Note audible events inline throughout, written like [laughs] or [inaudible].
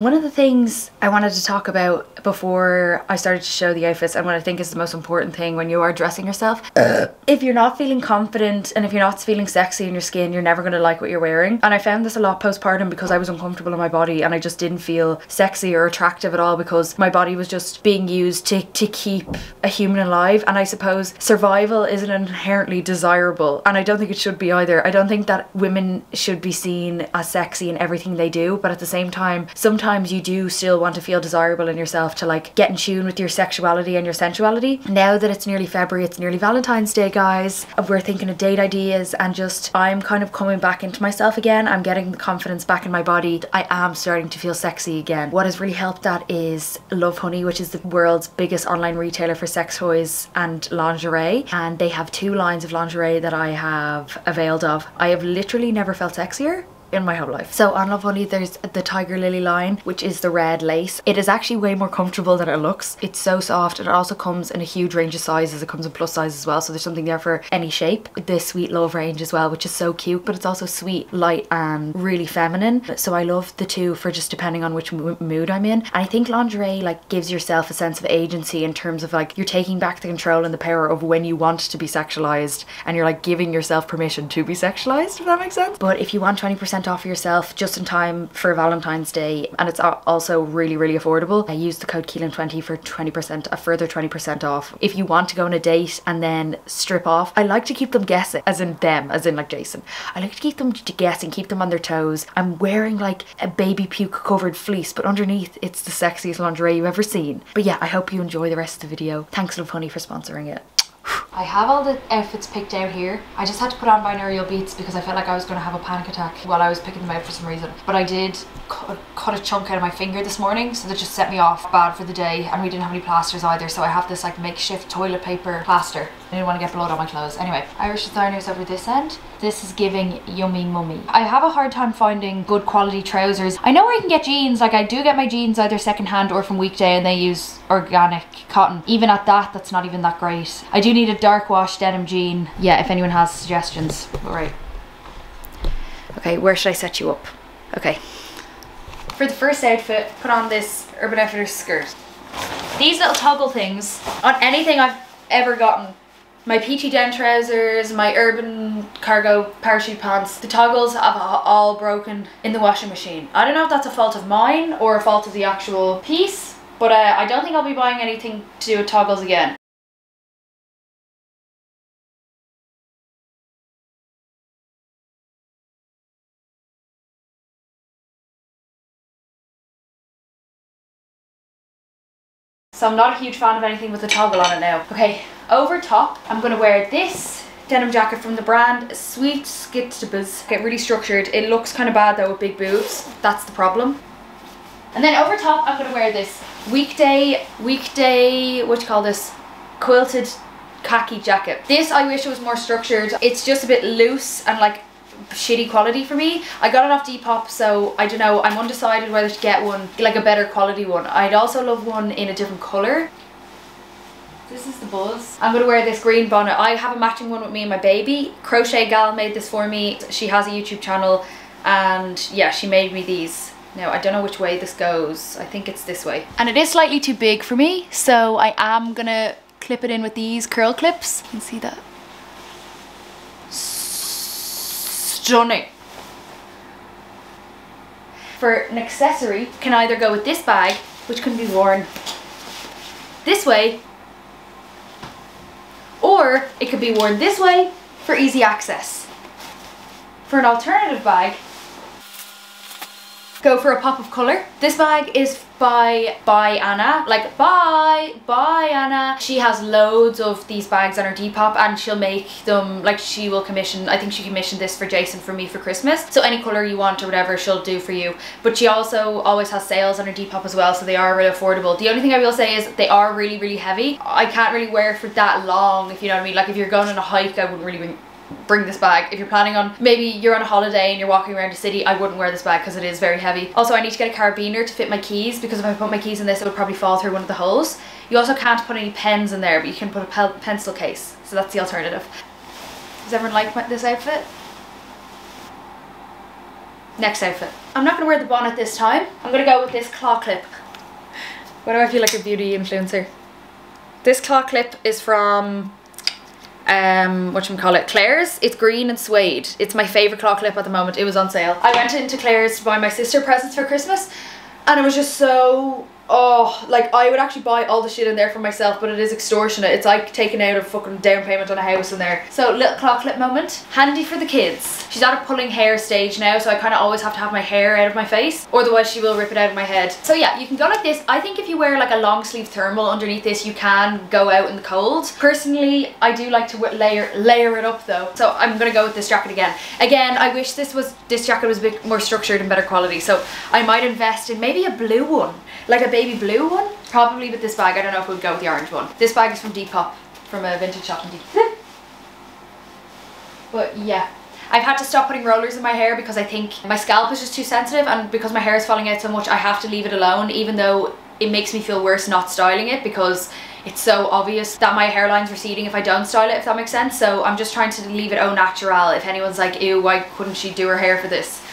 One of the things I wanted to talk about before I started to show the outfits and what I think is the most important thing when you are dressing yourself. Uh. if you're not feeling confident and if you're not feeling sexy in your skin, you're never going to like what you're wearing. And I found this a lot postpartum because I was uncomfortable in my body and I just didn't feel sexy or attractive at all because my body was just being used to, to keep a human alive. And I suppose survival isn't inherently desirable. And I don't think it should be either. I don't think that women should be seen as sexy in everything they do. But at the same time, sometimes sometimes you do still want to feel desirable in yourself to like get in tune with your sexuality and your sensuality. Now that it's nearly February, it's nearly Valentine's Day, guys. We're thinking of date ideas and just I'm kind of coming back into myself again. I'm getting the confidence back in my body. I am starting to feel sexy again. What has really helped that is Lovehoney, which is the world's biggest online retailer for sex toys and lingerie. And they have two lines of lingerie that I have availed of. I have literally never felt sexier in my whole life. So on Lovehoney there's the Tiger Lily line which is the red lace. It is actually way more comfortable than it looks. It's so soft and it also comes in a huge range of sizes. It comes in plus size as well so there's something there for any shape. The Sweet Love range as well which is so cute but it's also sweet, light and really feminine. So I love the two for just depending on which mood I'm in. And I think lingerie like gives yourself a sense of agency in terms of like you're taking back the control and the power of when you want to be sexualized and you're like giving yourself permission to be sexualized if that makes sense. But if you want 20% percent off yourself just in time for Valentine's Day and it's also really really affordable. I use the code KEELIN20 for 20% a further 20% off. If you want to go on a date and then strip off, I like to keep them guessing as in them as in like Jason. I like to keep them guessing, keep them on their toes. I'm wearing like a baby puke covered fleece but underneath it's the sexiest lingerie you've ever seen. But yeah, I hope you enjoy the rest of the video. Thanks Lovehoney for sponsoring it. I have all the outfits picked out here. I just had to put on binaural beats because I felt like I was going to have a panic attack while I was picking them out for some reason. But I did cut, cut a chunk out of my finger this morning so that just set me off bad for the day and we didn't have any plasters either so I have this like makeshift toilet paper plaster. I didn't want to get blood on my clothes. Anyway, Irish designers over this end. This is giving yummy mummy. I have a hard time finding good quality trousers. I know where I can get jeans. Like I do get my jeans either secondhand or from weekday and they use organic cotton. Even at that, that's not even that great. I do need a dark wash denim jean. Yeah, if anyone has suggestions. All right. Okay, where should I set you up? Okay. For the first outfit, put on this Urban Outfitters skirt. These little toggle things on anything I've ever gotten my peachy den trousers, my urban cargo parachute pants, the toggles have all broken in the washing machine. I don't know if that's a fault of mine or a fault of the actual piece, but uh, I don't think I'll be buying anything to do with toggles again. So I'm not a huge fan of anything with a toggle on it now. Okay, over top, I'm gonna wear this denim jacket from the brand Sweet Skittabas. Get really structured. It looks kind of bad though with big boobs. That's the problem. And then over top, I'm gonna wear this weekday, weekday, what you call this? Quilted khaki jacket. This I wish it was more structured. It's just a bit loose and like shitty quality for me. I got it off Depop so I don't know I'm undecided whether to get one like a better quality one. I'd also love one in a different colour. This is the buzz. I'm going to wear this green bonnet. I have a matching one with me and my baby. Crochet Gal made this for me. She has a YouTube channel and yeah she made me these. Now I don't know which way this goes. I think it's this way. And it is slightly too big for me so I am going to clip it in with these curl clips. You can see that. Stunning. For an accessory, can either go with this bag, which can be worn this way, or it could be worn this way for easy access. For an alternative bag, go for a pop of colour. This bag is by by Anna. Like bye bye Anna. She has loads of these bags on her Depop and she'll make them like she will commission I think she commissioned this for Jason for me for Christmas. So any colour you want or whatever she'll do for you. But she also always has sales on her Depop as well so they are really affordable. The only thing I will say is they are really really heavy. I can't really wear for that long if you know what I mean. Like if you're going on a hike I wouldn't really bring this bag. If you're planning on, maybe you're on a holiday and you're walking around a city, I wouldn't wear this bag because it is very heavy. Also, I need to get a carabiner to fit my keys because if I put my keys in this, it would probably fall through one of the holes. You also can't put any pens in there, but you can put a pencil case. So that's the alternative. Does everyone like this outfit? next outfit. I'm not gonna wear the bonnet this time. I'm gonna go with this claw clip. Why do I feel like a beauty influencer? This claw clip is from um what call it claire's. It's green and suede. It's my favorite claw clip at the moment. It was on sale. I went into claire's to buy my sister presents for christmas and it was just so oh like I would actually buy all the shit in there for myself but it is extortionate. It's like taking out a fucking down payment on a house in there. So little claw clip moment. Handy for the kids. She's at a pulling hair stage now so I kind of always have to have my hair out of my face. Otherwise she will rip it out of my head. So yeah you can go like this. I think if you wear like a long sleeve thermal underneath this you can go out in the cold. Personally I do like to layer layer it up though. So I'm gonna go with this jacket again. Again I wish this was this jacket was a bit more structured and better quality. So I might invest in maybe a blue one. Like a baby blue one. Probably with this bag. I don't know if we'll go with the orange one. This bag is from Depop, from a vintage shop in Depop. [laughs] but yeah. I've had to stop putting rollers in my hair because I think my scalp is just too sensitive and because my hair is falling out so much I have to leave it alone even though it makes me feel worse not styling it because it's so obvious that my hairline's receding if I don't style it if that makes sense so I'm just trying to leave it au natural if anyone's like ew why couldn't she do her hair for this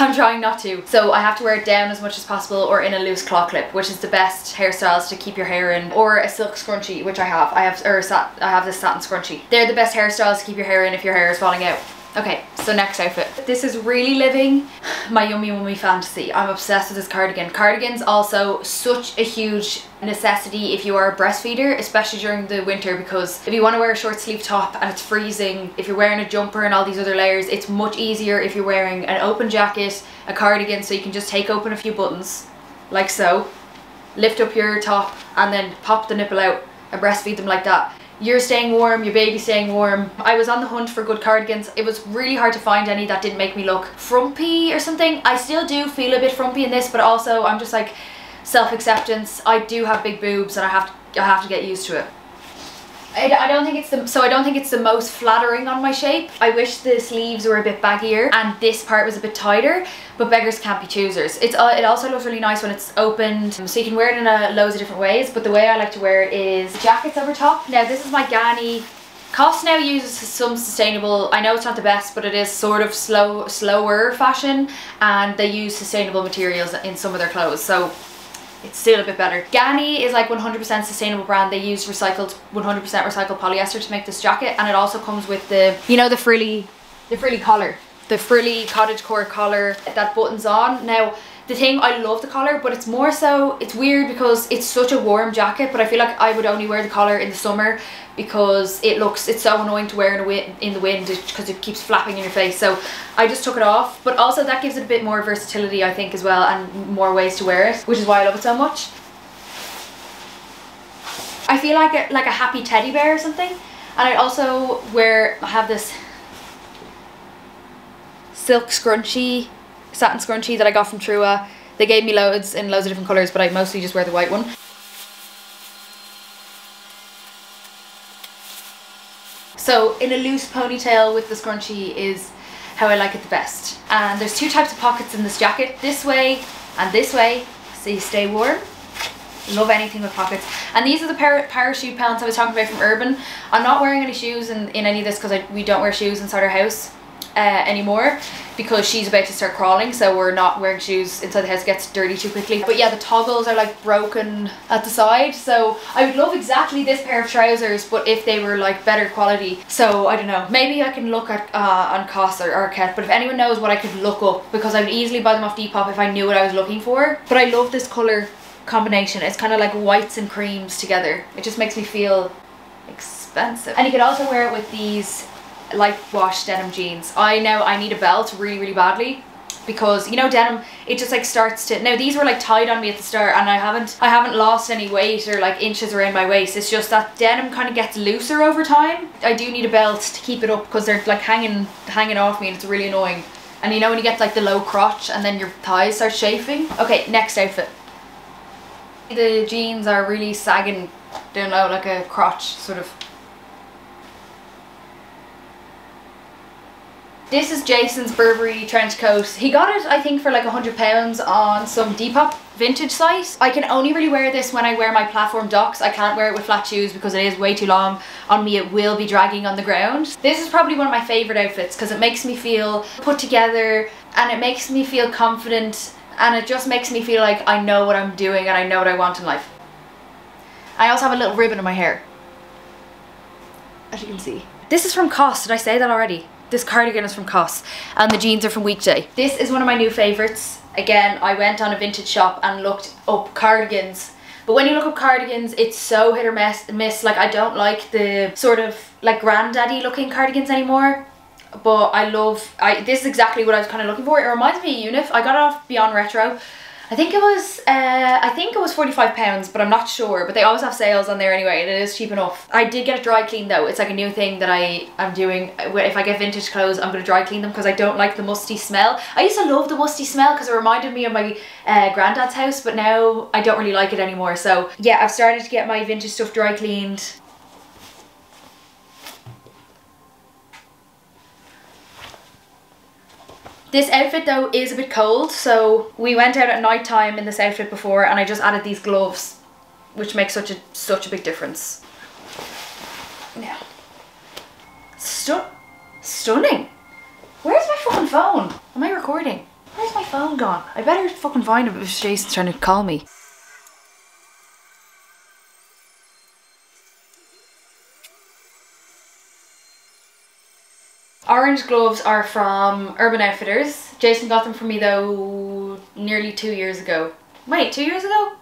I'm trying not to. So I have to wear it down as much as possible or in a loose claw clip, which is the best hairstyles to keep your hair in. Or a silk scrunchie, which I have. I have, or sat, I have this satin scrunchie. They're the best hairstyles to keep your hair in if your hair is falling out. Okay, so next outfit. This is really living [sighs] my yummy mummy fantasy. I'm obsessed with this cardigan. Cardigans also such a huge necessity if you are a breastfeeder, especially during the winter because if you want to wear a short sleeve top and it's freezing, if you're wearing a jumper and all these other layers, it's much easier if you're wearing an open jacket, a cardigan, so you can just take open a few buttons, like so, lift up your top and then pop the nipple out and breastfeed them like that you're staying warm, your baby's staying warm. I was on the hunt for good cardigans. It was really hard to find any that didn't make me look frumpy or something. I still do feel a bit frumpy in this, but also I'm just like self-acceptance. I do have big boobs and I have to, I have to get used to it. I, don't think it's the so I don't think it's the most flattering on my shape. I wish the sleeves were a bit baggier and this part was a bit tighter, but beggars can't be choosers. It's uh, it also looks really nice when it's opened, so you can wear it in a, loads of different ways. But the way I like to wear it is jackets over top. Now this is my Ganni Cost now uses some sustainable, I know it's not the best, but it is sort of slow, slower fashion and they use sustainable materials in some of their clothes. So it's still a bit better. Ganni is like 100% sustainable brand. They use recycled, 100% recycled polyester to make this jacket and it also comes with the, you know the frilly, the frilly collar. The frilly cottage core collar that buttons on. Now, the thing, I love the collar, but it's more so, it's weird because it's such a warm jacket, but I feel like I would only wear the collar in the summer because it looks it's so annoying to wear in, in the wind because it keeps flapping in your face so I just took it off but also that gives it a bit more versatility I think as well and more ways to wear it which is why I love it so much. I feel like a, like a happy teddy bear or something and I also wear I have this silk scrunchie satin scrunchie that I got from Trua they gave me loads in loads of different colours but I mostly just wear the white one So in a loose ponytail with the scrunchie is how I like it the best. And there's two types of pockets in this jacket, this way and this way, so you stay warm. Love anything with pockets. And these are the par parachute pants I was talking about from Urban. I'm not wearing any shoes in, in any of this because we don't wear shoes inside our house uh, anymore because she's about to start crawling so we're not wearing shoes inside the house it gets dirty too quickly. But yeah the toggles are like broken at the side so I would love exactly this pair of trousers but if they were like better quality. So I don't know. Maybe I can look at uh, on COS or Arket but if anyone knows what I could look up because I would easily buy them off Depop if I knew what I was looking for. But I love this colour combination. It's kind of like whites and creams together. It just makes me feel expensive. And you could also wear it with these like wash denim jeans. I know I need a belt really, really badly because you know denim it just like starts to now these were like tied on me at the start and I haven't I haven't lost any weight or like inches around my waist. It's just that denim kind of gets looser over time. I do need a belt to keep it up because they're like hanging hanging off me and it's really annoying. And you know when you get like the low crotch and then your thighs start chafing? Okay next outfit. The jeans are really sagging down low like a crotch sort of This is Jason's Burberry trench coat. He got it, I think, for like a hundred pounds on some Depop vintage site. I can only really wear this when I wear my platform docs. I can't wear it with flat shoes because it is way too long on me. It will be dragging on the ground. This is probably one of my favorite outfits because it makes me feel put together and it makes me feel confident and it just makes me feel like I know what I'm doing and I know what I want in life. I also have a little ribbon in my hair. As you can see. This is from COS. Did I say that already? This cardigan is from COS and the jeans are from Weekday. This is one of my new favourites. Again, I went on a vintage shop and looked up cardigans. But when you look up cardigans, it's so hit or miss. miss. Like I don't like the sort of like granddaddy looking cardigans anymore. But I love, I this is exactly what I was kind of looking for. It reminds me of Unif. I got it off Beyond Retro. I think it was, uh, I think it was £45, but I'm not sure. But they always have sales on there anyway, and it is cheap enough. I did get a dry clean though. It's like a new thing that I am doing. If I get vintage clothes, I'm to dry clean them because I don't like the musty smell. I used to love the musty smell because it reminded me of my uh, granddad's house, but now I don't really like it anymore. So yeah, I've started to get my vintage stuff dry cleaned. This outfit though is a bit cold, so we went out at night time in this outfit before and I just added these gloves, which makes such a such a big difference. Now, Stun stunning. Where's my fucking phone? Am I recording? Where's my phone gone? I better fucking find it if Jason's trying to call me. Orange gloves are from Urban Outfitters. Jason got them for me though nearly two years ago. Wait, two years ago?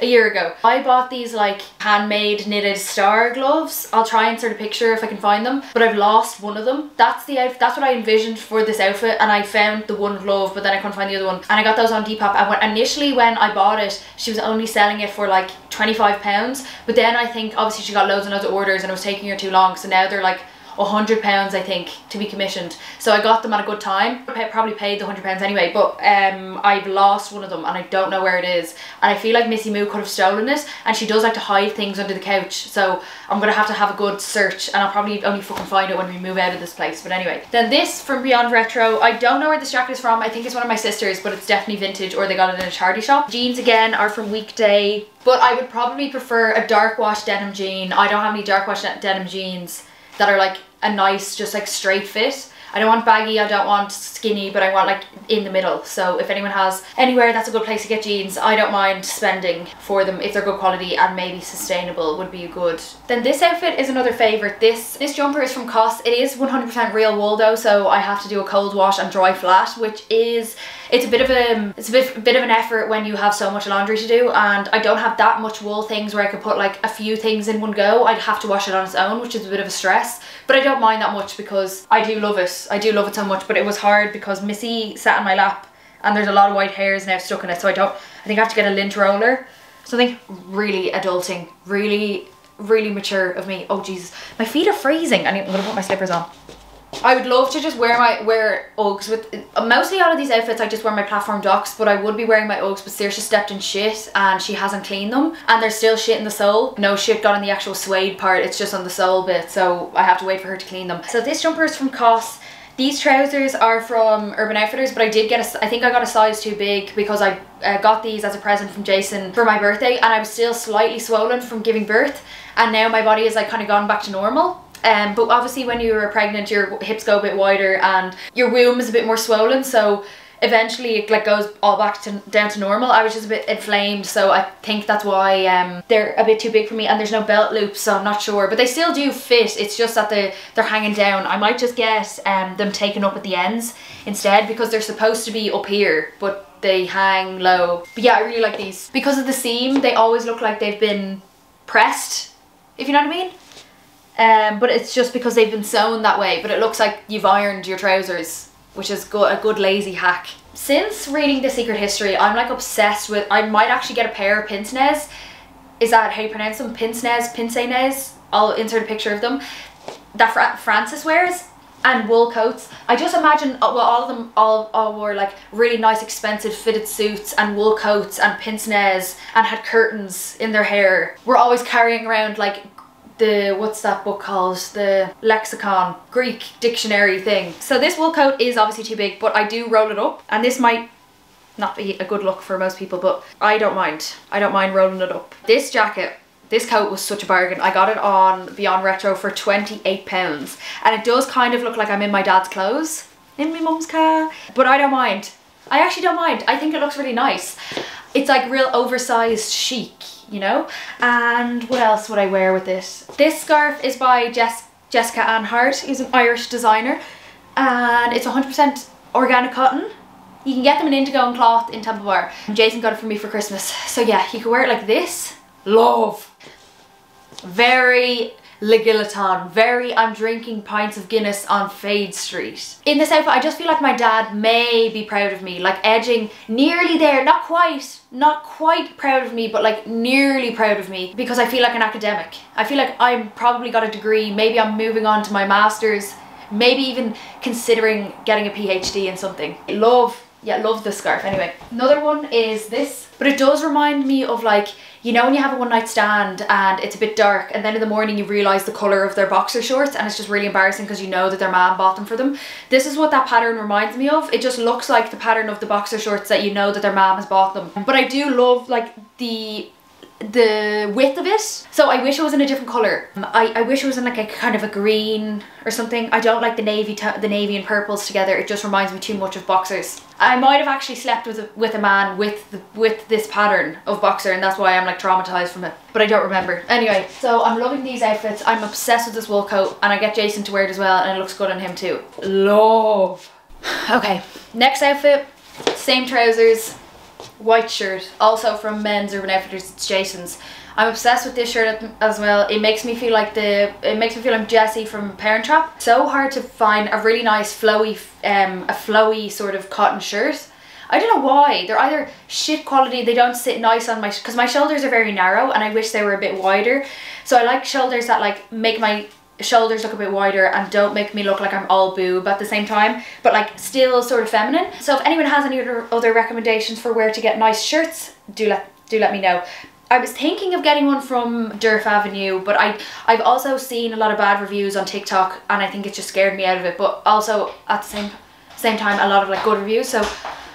A year ago. I bought these like handmade knitted star gloves. I'll try and insert a picture if I can find them, but I've lost one of them. That's the that's what I envisioned for this outfit and I found the one glove but then I couldn't find the other one. And I got those on Depop and when, initially when I bought it, she was only selling it for like 25 pounds. But then I think obviously she got loads and loads of orders and it was taking her too long. So now they're like a hundred pounds I think to be commissioned. So I got them at a good time. I probably paid the hundred pounds anyway but um I've lost one of them and I don't know where it is. And I feel like Missy Moo could have stolen it and she does like to hide things under the couch. So I'm gonna have to have a good search and I'll probably only fucking find it when we move out of this place. But anyway then this from Beyond Retro. I don't know where this jacket is from. I think it's one of my sisters but it's definitely vintage or they got it in a charity shop. Jeans again are from Weekday but I would probably prefer a dark wash denim jean. I don't have any dark wash denim jeans that are like a nice just like straight fit I don't want baggy, I don't want skinny, but I want like in the middle. So if anyone has anywhere that's a good place to get jeans, I don't mind spending for them if they're good quality and maybe sustainable would be good. Then this outfit is another favourite. This this jumper is from COS. It is 100% real wool though, so I have to do a cold wash and dry flat, which is it's a bit of a it's a bit, bit of an effort when you have so much laundry to do and I don't have that much wool things where I could put like a few things in one go. I'd have to wash it on its own which is a bit of a stress but I don't mind that much because I do love it. I do love it so much but it was hard because Missy sat on my lap and there's a lot of white hairs now stuck in it so I don't I think I have to get a lint roller something really adulting really really mature of me. Oh Jesus. My feet are freezing. I I'm gonna put my slippers on I would love to just wear my wear Uggs with mostly all of these outfits I just wear my platform docs but I would be wearing my Uggs but Saoirse stepped in shit and she hasn't cleaned them and there's still shit in the sole. No shit got in the actual suede part it's just on the sole bit so I have to wait for her to clean them. So this jumper is from COS these trousers are from Urban Outfitters, but I did get a, I think I got a size too big because I uh, got these as a present from Jason for my birthday and I was still slightly swollen from giving birth and now my body is like kind of gone back to normal. Um, but obviously when you are pregnant your hips go a bit wider and your womb is a bit more swollen. So eventually it like goes all back to down to normal. I was just a bit inflamed so I think that's why um they're a bit too big for me and there's no belt loops so I'm not sure. But they still do fit. It's just that they they're hanging down. I might just get um them taken up at the ends instead because they're supposed to be up here but they hang low. But yeah I really like these. Because of the seam they always look like they've been pressed if you know what I mean um, but it's just because they've been sewn that way but it looks like you've ironed your trousers which is good, a good lazy hack. Since reading The Secret History I'm like obsessed with, I might actually get a pair of pince nez. Is that how you pronounce them? Pince nez, pince nez? I'll insert a picture of them. That Fra Francis wears and wool coats. I just imagine, uh, well all of them all, all wore like really nice expensive fitted suits and wool coats and pince nez and had curtains in their hair. We're always carrying around like the what's that book called? The lexicon Greek dictionary thing. So this wool coat is obviously too big, but I do roll it up, and this might not be a good look for most people, but I don't mind. I don't mind rolling it up. This jacket this coat was such a bargain. I got it on Beyond Retro for £28 and it does kind of look like I'm in my dad's clothes in my mum's car but I don't mind. I actually don't mind. I think it looks really nice. It's like real oversized chic, you know? And what else would I wear with this? This scarf is by Jess Jessica Ann Hart. He's an Irish designer and it's 100% organic cotton. You can get them in indigo and cloth in Temple Bar. Jason got it for me for Christmas. So yeah, you could wear it like this. Love very Legillaton, very I'm drinking pints of Guinness on Fade Street. In this outfit, I just feel like my dad may be proud of me, like edging nearly there, not quite, not quite proud of me, but like nearly proud of me because I feel like an academic. I feel like I'm probably got a degree, maybe I'm moving on to my master's, maybe even considering getting a PhD in something. Love yeah, love the scarf anyway. Another one is this, but it does remind me of like, you know when you have a one night stand and it's a bit dark and then in the morning you realise the colour of their boxer shorts and it's just really embarrassing because you know that their mom bought them for them. This is what that pattern reminds me of. It just looks like the pattern of the boxer shorts that you know that their mom has bought them. But I do love like the the width of it. So I wish it was in a different colour. Um, I, I wish it was in like a kind of a green or something. I don't like the navy the navy and purples together. It just reminds me too much of boxers. I might have actually slept with a, with a man with the, with this pattern of boxer and that's why I'm like traumatized from it. But I don't remember. Anyway, so I'm loving these outfits. I'm obsessed with this wool coat and I get Jason to wear it as well and it looks good on him too. Love. [sighs] Okay, next outfit. Same trousers, white shirt, also from Men's Urban Outfitters, it's Jason's. I'm obsessed with this shirt as well. It makes me feel like the, it makes me feel like Jessie from Parent Trap. So hard to find a really nice flowy, um, a flowy sort of cotton shirt. I don't know why. They're either shit quality, they don't sit nice on my, because my shoulders are very narrow and I wish they were a bit wider. So I like shoulders that like make my shoulders look a bit wider and don't make me look like I'm all boob at the same time but like still sort of feminine. So if anyone has any other, recommendations for where to get nice shirts do let do let me know. I was thinking of getting one from Djerf Avenue but I I've also seen a lot of bad reviews on TikTok and I think it just scared me out of it but also at the same same time a lot of like good reviews so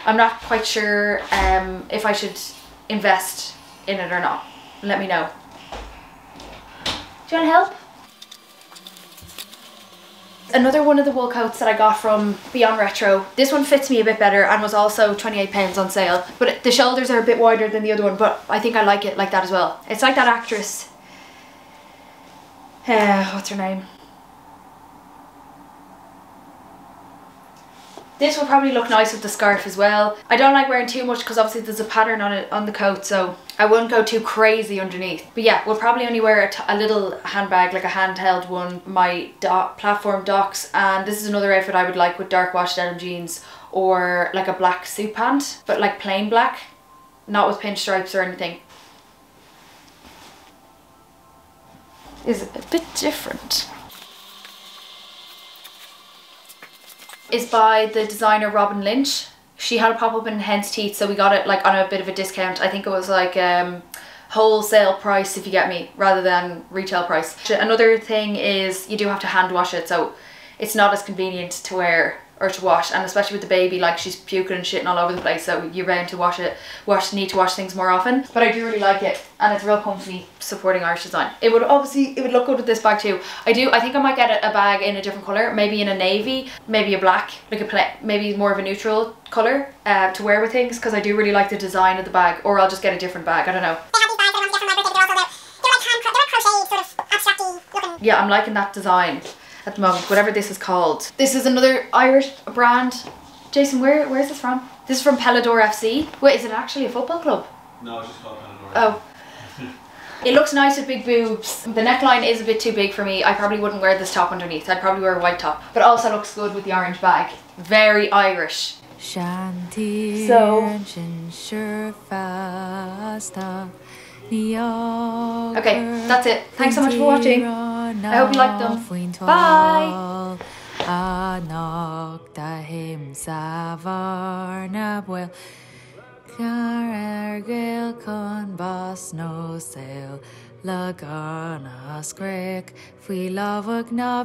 I'm not quite sure um, if I should invest in it or not. Let me know. Do you want to help Another one of the wool coats that I got from Beyond Retro. This one fits me a bit better and was also £28 on sale. But the shoulders are a bit wider than the other one, but I think I like it like that as well. It's like that actress. Uh, what's her name? This will probably look nice with the scarf as well. I don't like wearing too much because obviously there's a pattern on it on the coat so I won't go too crazy underneath. But yeah, we'll probably only wear a, a little handbag, like a handheld one, my platform docks and this is another outfit I would like with dark washed denim jeans or like a black suit pant but like plain black, not with pinstripes or anything. Is a bit different. Is by the designer Robin Lynch. She had a pop-up in Hen's Teeth, so we got it like on a bit of a discount. I think it was like um, wholesale price, if you get me, rather than retail price. Another thing is you do have to hand wash it, so it's not as convenient to wear or to wash and especially with the baby like she's puking and shitting all over the place so you're bound to wash it wash need to wash things more often. But I do really like it and it's real comfy supporting Irish design. It would obviously it would look good with this bag too. I do I think I might get a, a bag in a different color maybe in a navy maybe a black like a play maybe more of a neutral color uh, to wear with things because I do really like the design of the bag or I'll just get a different bag I don't know. Yeah I'm liking that design at the moment, whatever this is called. This is another Irish brand. Jason, where where is this from? This is from Pelador FC. Wait, is it actually a football club? No, it's just called Pelador. Oh. [laughs] It looks nice with big boobs. The neckline is a bit too big for me. I probably wouldn't wear this top underneath. I'd probably wear a white top. But also looks good with the orange bag. Very Irish. So Okay, that's it. Thanks so much for watching. I hope you liked them. Bye! Car ar gael con bas no sail Le gan a scric Fui lafag na